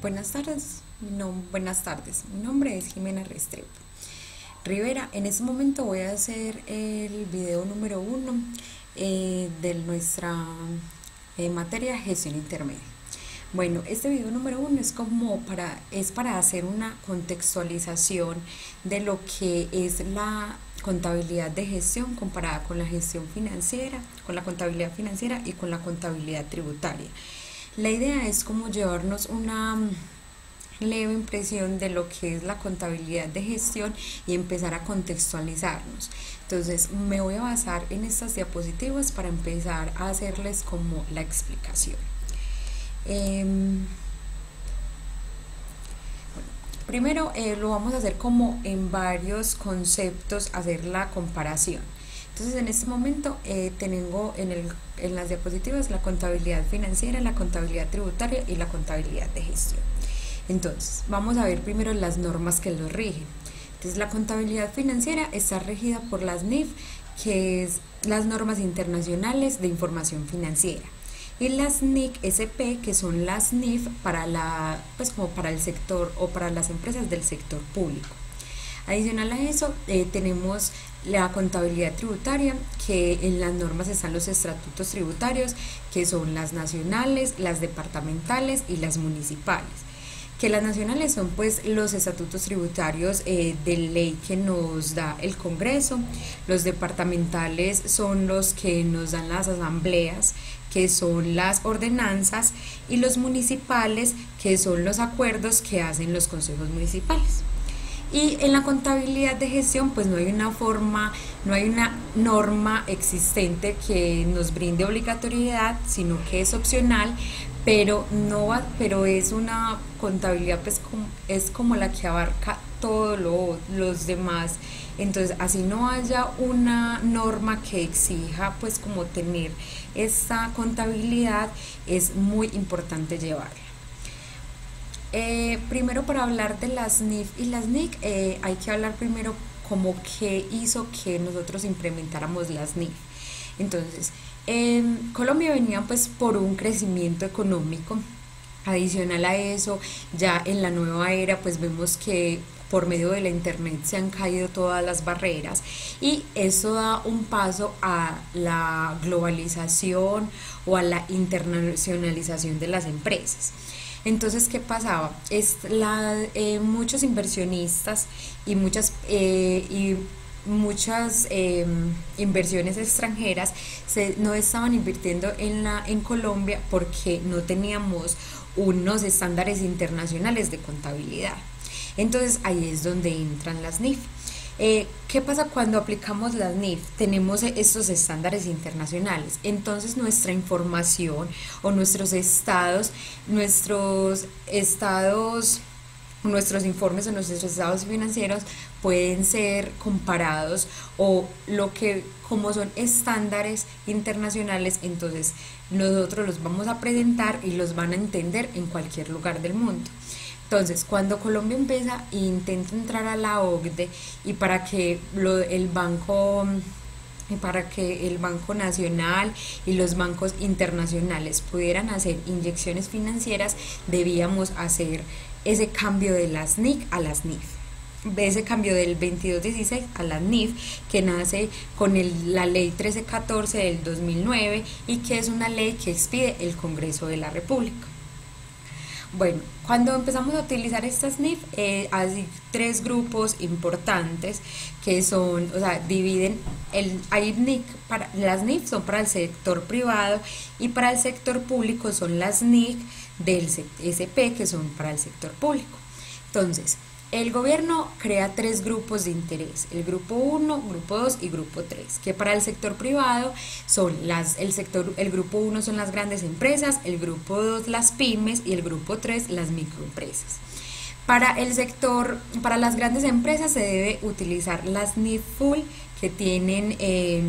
Buenas tardes, no, buenas tardes. Mi nombre es Jimena Restrepo Rivera. En este momento voy a hacer el video número uno eh, de nuestra eh, materia gestión intermedia. Bueno, este video número uno es como para, es para hacer una contextualización de lo que es la contabilidad de gestión comparada con la gestión financiera, con la contabilidad financiera y con la contabilidad tributaria. La idea es como llevarnos una mm, leve impresión de lo que es la contabilidad de gestión y empezar a contextualizarnos. Entonces me voy a basar en estas diapositivas para empezar a hacerles como la explicación. Em, primero eh, lo vamos a hacer como en varios conceptos, hacer la comparación. Entonces en este momento eh, tengo en, las diapositivas la contabilidad financiera, la contabilidad tributaria y la contabilidad de gestión. Entonces vamos a ver primero las normas que lo rigen. Entonces la contabilidad financiera está regida por las NIF, que es las normas internacionales de información financiera y las NIC SP que son las NIF pues para el sector o para las empresas del sector público. Adicional a eso, eh, tenemos la contabilidad tributaria, que en las normas están los estatutos tributarios, que son las nacionales, las departamentales y las municipales. Que las nacionales son pues los estatutos tributarios eh, de ley que nos da el Congreso, los departamentales son los que nos dan las asambleas, que son las ordenanzas, y los municipales, que son los acuerdos que hacen los consejos municipales. Y en la contabilidad de gestión, pues no hay una forma, no hay una norma existente que nos brinde obligatoriedad, sino que es opcional, pero no va, pero es una contabilidad pues como, es como la que abarca todos lo, los demás. Entonces, así no haya una norma que exija pues como tener esta contabilidad, es muy importante llevarla. Eh, primero para hablar de las NIF y las NIC eh, hay que hablar primero como qué hizo que nosotros implementáramos las NIF. Entonces, en Colombia venían pues por un crecimiento económico. Adicional a eso, ya en la nueva era pues vemos que por medio de la internet se han caído todas las barreras y eso da un paso a la globalización o a la internacionalización de las empresas. Entonces, ¿qué pasaba? Es la, eh, muchos inversionistas y muchas, eh, y muchas em, inversiones extranjeras se, no estaban invirtiendo en, la, en Colombia porque no teníamos unos estándares internacionales de contabilidad. Entonces ahí es donde entran las NIF. Eh, ¿Qué pasa cuando aplicamos las NIF? Tenemos estos estándares internacionales. Entonces nuestra información o nuestros estados, nuestros estados, nuestros informes o nuestros estados financieros pueden ser comparados o lo que como son estándares internacionales, entonces nosotros los vamos a presentar y los van a entender en cualquier lugar del mundo. Entonces, cuando Colombia empieza e intenta entrar a la OCDE y para que el banco y para que el Banco Nacional y los bancos internacionales pudieran hacer inyecciones financieras, debíamos hacer ese cambio de las NIC a las NIF ese cambio del 2216 a la NIF que nace con la ley 1314 del 2009 y que es una ley que expide el Congreso de la República. Bueno, cuando empezamos a utilizar estas NIF, eh, hay tres grupos importantes que son, o sea, dividen, el, hay NIF para, las NIF son para el sector privado y para el sector público son las NIF del SP que son para el sector público. Entonces, el gobierno crea tres grupos de interés, el grupo 1, grupo 2 y grupo 3, que para el sector privado son las, el sector, el grupo 1 son las grandes empresas, el grupo 2 las pymes y el grupo 3 las microempresas. Para el sector, para las grandes empresas se debe utilizar las NIF que tienen eh,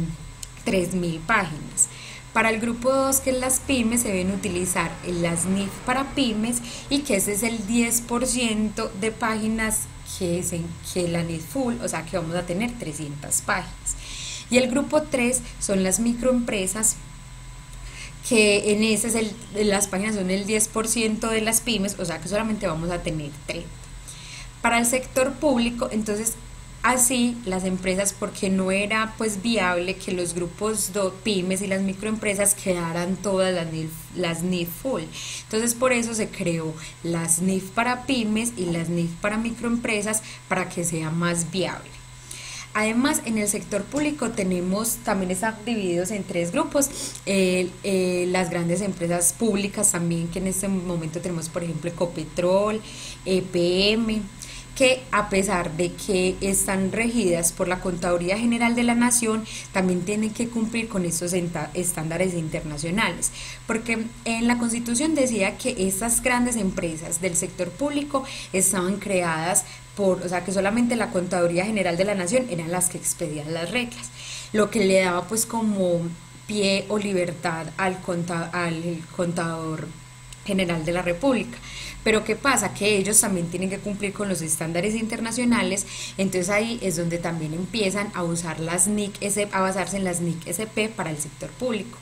3.000 páginas. Para el grupo 2, que es las pymes, se deben utilizar las NIF para pymes y que ese es el 10% de páginas que, es en, que la NIF full, o sea que vamos a tener 300 páginas. Y el grupo 3 son las microempresas que en esas el, las páginas son el 10% de las pymes, o sea que solamente vamos a tener 30. Para el sector público, entonces así las empresas porque no era pues viable que los grupos de pymes y las microempresas quedaran todas las NIF, las NIF full. Entonces por eso se creó las NIF para pymes y las NIF para microempresas para que sea más viable. Además, en el sector público tenemos, también están divididos en tres grupos, eh, las grandes empresas públicas también, que en este momento tenemos, por ejemplo, Ecopetrol, EPM, que a pesar de que están regidas por la Contaduría General de la Nación, también tienen que cumplir con estos estándares internacionales, porque en la Constitución decía que estas grandes empresas del sector público estaban creadas por, o sea, que solamente la Contaduría General de la Nación eran las que expedían las reglas, lo que le daba pues como pie o libertad al, al contador general de la República. Pero ¿qué pasa? Que ellos también tienen que cumplir con los estándares internacionales, entonces ahí es donde también empiezan a usar las NIC, a basarse en las NIC SP para el sector público.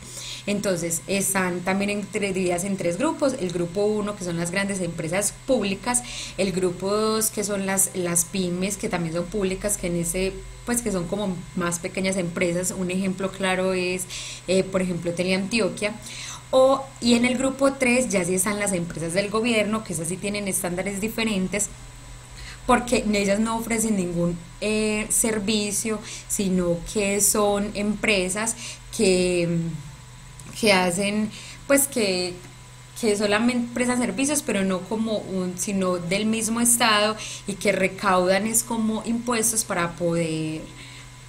Entonces, están también divididas en tres grupos. El grupo 1, que son las grandes empresas públicas. El grupo 2, que son las, las pymes, que también son públicas, que en ese pues que son como más pequeñas empresas. Un ejemplo claro es, eh, por ejemplo, Teleantioquia. O, y en el grupo 3 ya sí están las empresas del gobierno, que esas sí tienen estándares diferentes, porque ellas no ofrecen ningún eh, servicio, sino que son empresas que, que hacen, pues que, que solamente prestan servicios, pero no como un, sino del mismo estado y que recaudan es como impuestos para poder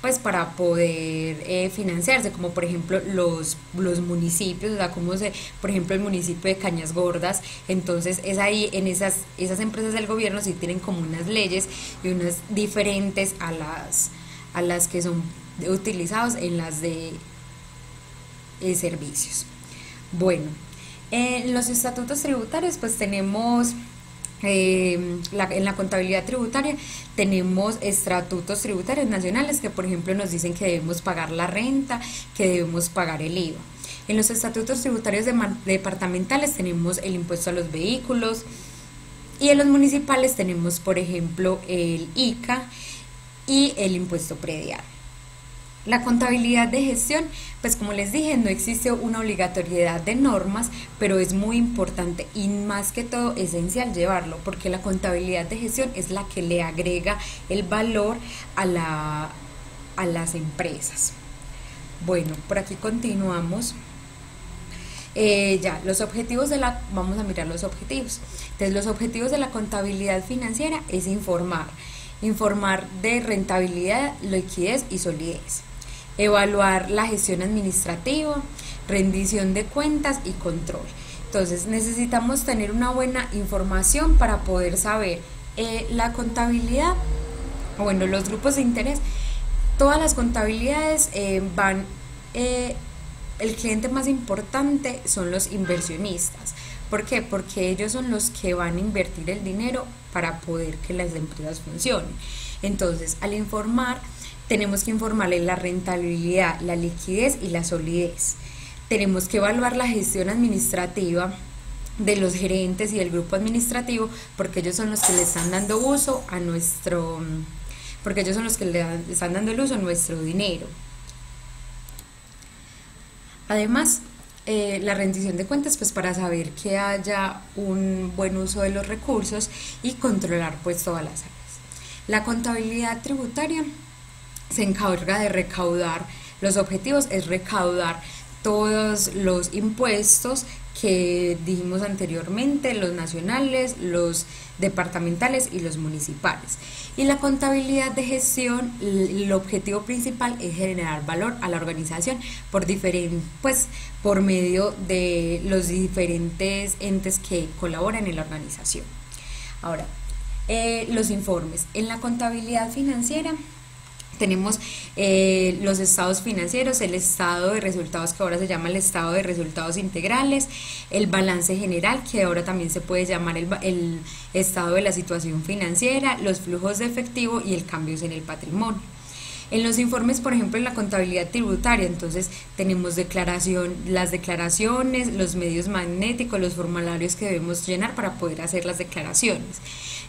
pues para poder eh, financiarse, como por ejemplo los, los municipios, o sea, como se, por ejemplo el municipio de Cañas Gordas, entonces es ahí, en esas, esas empresas del gobierno sí tienen como unas leyes y unas diferentes a las, a las que son utilizados en las de eh, servicios. Bueno, en los estatutos tributarios pues tenemos eh, en la contabilidad tributaria tenemos estatutos tributarios nacionales que, por ejemplo, nos dicen que debemos pagar la renta, que debemos pagar el IVA. En los estatutos tributarios departamentales tenemos el impuesto a los vehículos y en los municipales tenemos, por ejemplo, el ICA y el impuesto predial. La contabilidad de gestión, pues como les dije, no existe una obligatoriedad de normas, pero es muy importante y más que todo esencial llevarlo, porque la contabilidad de gestión es la que le agrega el valor a, la, a las empresas. Bueno, por aquí continuamos. Eh, ya, los objetivos de la, vamos a mirar los objetivos. Entonces, los objetivos de la contabilidad financiera es informar, informar de rentabilidad, liquidez y solidez evaluar la gestión administrativa, rendición de cuentas y control. Entonces necesitamos tener una buena información para poder saber eh, la contabilidad, bueno, los grupos de interés, todas las contabilidades eh, van, eh, el cliente más importante son los inversionistas. ¿Por qué? Porque ellos son los que van a invertir el dinero para poder que las empresas funcionen. Entonces, al informar, tenemos que informarle la rentabilidad, la liquidez y la solidez. Tenemos que evaluar la gestión administrativa de los gerentes y el grupo administrativo porque ellos son los que le están dando uso a nuestro porque ellos son los que le están dando el uso a nuestro dinero. Además, eh, la rendición de cuentas pues para saber que haya un buen uso de los recursos y controlar pues todas las áreas. La contabilidad tributaria se encarga de recaudar, los objetivos es recaudar todos los impuestos que dijimos anteriormente, los nacionales, los departamentales y los municipales. Y la contabilidad de gestión, el objetivo principal es generar valor a la organización por pues por medio de los diferentes entes que colaboran en la organización. Ahora, eh, los informes. En la contabilidad financiera tenemos eh, los estados financieros, el estado de resultados que ahora se llama el estado de resultados integrales, el balance general que ahora también se puede llamar el, estado de la situación financiera, los flujos de efectivo y el cambios en el patrimonio. En los informes, por ejemplo, en la contabilidad tributaria, entonces tenemos declaración, las declaraciones, los medios magnéticos, los formularios que debemos llenar para poder hacer las declaraciones.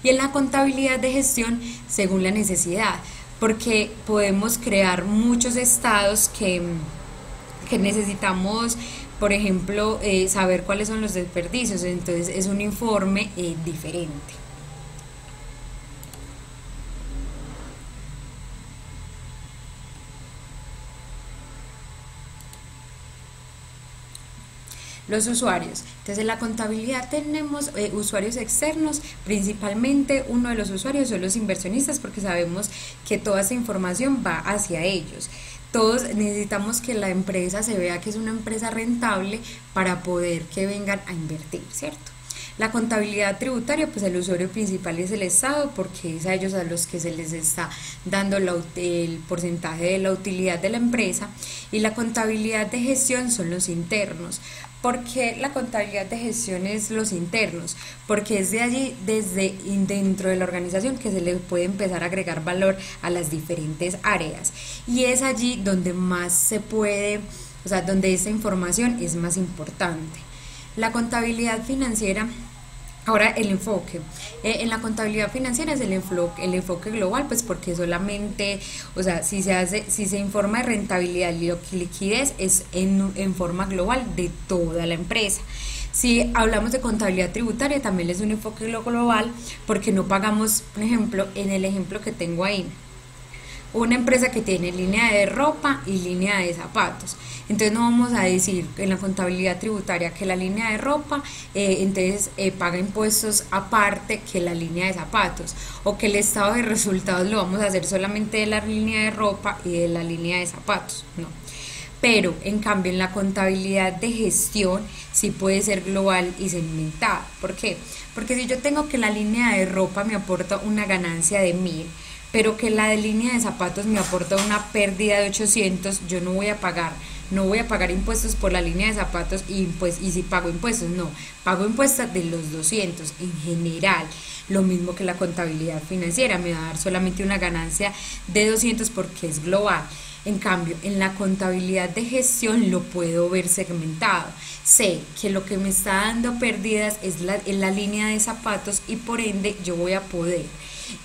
Y en la contabilidad de gestión, según la necesidad, porque podemos crear muchos estados que, que necesitamos por ejemplo, eh, saber cuáles son los desperdicios, entonces es un informe eh, diferente. Los usuarios. Entonces en la contabilidad tenemos eh, usuarios externos, principalmente uno de los usuarios son los inversionistas porque sabemos que toda esa información va hacia ellos. Todos necesitamos que la empresa se vea que es una empresa rentable para poder que vengan a invertir, ¿cierto? La contabilidad tributaria, pues el usuario principal es el Estado porque es a ellos a los que se les está dando el porcentaje de la utilidad de la empresa y la contabilidad de gestión son los internos. ¿Por qué la contabilidad de gestión es los internos? Porque es de allí, desde dentro de la organización, que se le puede empezar a agregar valor a las diferentes áreas. Y es allí donde más se puede, o sea, donde esa información es más importante. La contabilidad financiera Ahora el enfoque. Eh, en la contabilidad financiera es el enfoque, el enfoque global, pues porque solamente, o sea, si se hace, si se informa de rentabilidad y liquidez es en, en forma global de toda la empresa. Si hablamos de contabilidad tributaria, también es un enfoque global porque no pagamos, por ejemplo, en el ejemplo que tengo ahí, una empresa que tiene línea de ropa y línea de zapatos. Entonces no vamos a decir en la contabilidad tributaria que la línea de ropa eh, entonces eh, paga impuestos aparte que la línea de zapatos o que el estado de resultados lo vamos a hacer solamente de la línea de ropa y de la línea de zapatos. No. Pero en cambio en la contabilidad de gestión sí puede ser global y segmentada. ¿Por qué? Porque si yo tengo que la línea de ropa me aporta una ganancia de mil, pero que la línea de zapatos me aporta una pérdida de 800, yo no voy a pagar, no voy a pagar impuestos por la línea de zapatos y pues y si pago impuestos, no, pago impuestos de los 200 en general. Lo mismo que la contabilidad financiera, me va a dar solamente una ganancia de 200 porque es global. En cambio, en la contabilidad de gestión lo puedo ver segmentado. Sé que lo que me está dando pérdidas es la, en la línea de zapatos y por ende yo voy a poder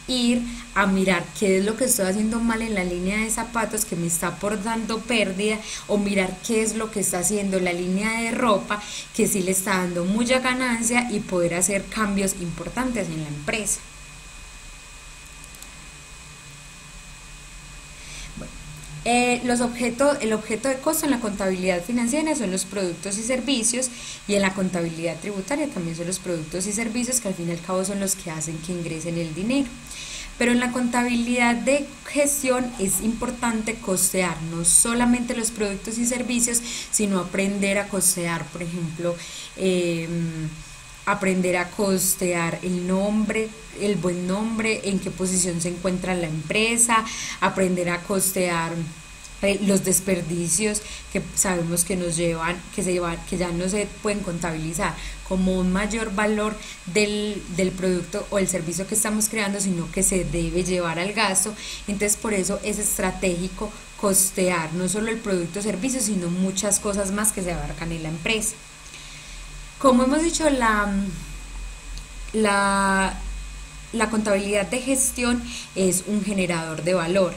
ir a mirar qué es lo que estoy haciendo mal en la línea de zapatos que me está aportando pérdida o mirar qué es lo que está haciendo la línea de ropa que sí le está dando mucha ganancia y poder hacer cambios importantes en la empresa. Eh, los objetos, el objeto de costo en la contabilidad financiera son los productos y servicios y en la contabilidad tributaria también son los productos y servicios que al fin y al cabo son los que hacen que ingresen el dinero. Pero en la contabilidad de gestión es importante costear no solamente los productos y servicios, sino aprender a costear, por ejemplo, em, aprender a costear el nombre, el buen nombre, en qué posición se encuentra la empresa, aprender a costear eh, los desperdicios que sabemos que nos llevan, que se llevan, que ya no se pueden contabilizar como un mayor valor del, del producto o el servicio que estamos creando, sino que se debe llevar al gasto. Entonces por eso es estratégico costear no solo el producto o servicio, sino muchas cosas más que se abarcan en la empresa. Como hemos dicho, la, la, contabilidad de gestión es un generador de valor.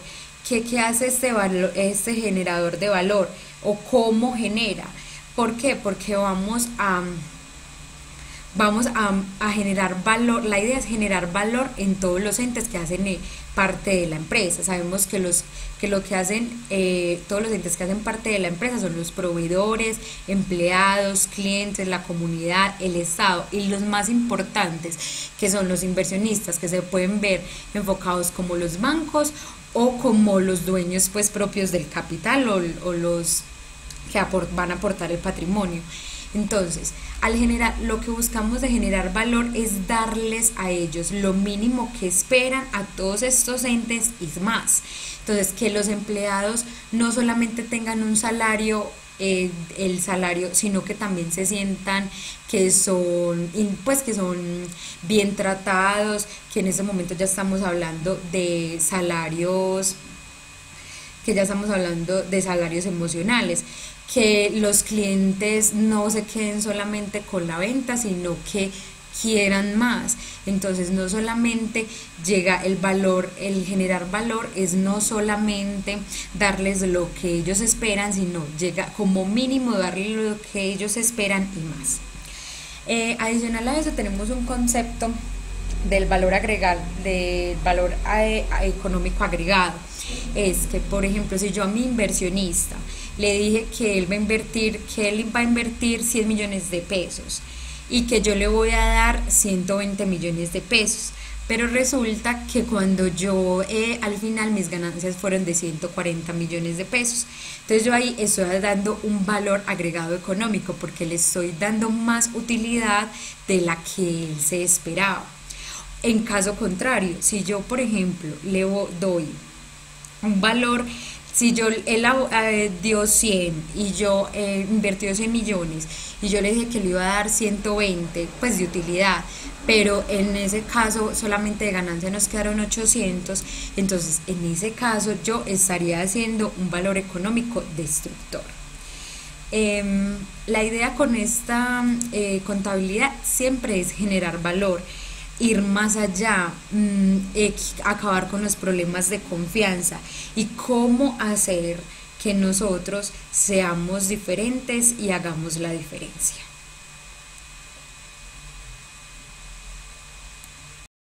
¿Qué, qué hace este, este generador de valor? ¿O cómo genera? ¿Por qué? Porque vamos a vamos a, generar valor, la idea es generar valor en todos los entes que hacen eh, parte de la empresa. Sabemos que, los, que lo que hacen, eh, todos los entes que hacen parte de la empresa son los proveedores, empleados, clientes, la comunidad, el Estado y los más importantes, que son los inversionistas, que se pueden ver enfocados como los bancos o como los dueños pues propios del capital o, o los que van a aportar el patrimonio. Entonces, al generar, lo que buscamos de generar valor es darles a ellos lo mínimo que esperan a todos estos entes y más. Entonces, que los empleados no solamente tengan un salario eh, el salario, sino que también se sientan que son, pues que son bien tratados, que en ese momento ya estamos hablando de salarios que ya estamos hablando de salarios emocionales, que los clientes no se queden solamente con la venta, sino que quieran más. Entonces no solamente llega el valor, el generar valor es no solamente darles lo que ellos esperan, sino llega como mínimo darles lo que ellos esperan y más. Eh, adicional a eso tenemos un concepto del valor agregado, del valor eh, económico agregado. Es que, por ejemplo, si yo a mi inversionista le dije que él va a invertir, que él va a invertir 100 millones de pesos y que yo le voy a dar 120 millones de pesos. Pero resulta que cuando yo eh, al final mis ganancias fueron de 140 millones de pesos. Entonces yo ahí estoy dando un valor agregado económico porque le estoy dando más utilidad de la que él se esperaba. En caso contrario, si yo por ejemplo le doy un valor si yo, él eh, dio 100 y yo eh, invertió 100 millones y yo le dije que le iba a dar 120, pues de utilidad, pero en ese caso solamente de ganancia nos quedaron 800, entonces en ese caso yo estaría haciendo un valor económico destructor. Em, la idea con esta eh, contabilidad siempre es generar valor ir más allá, mm, acabar con los problemas de confianza y cómo hacer que nosotros seamos diferentes y hagamos la diferencia.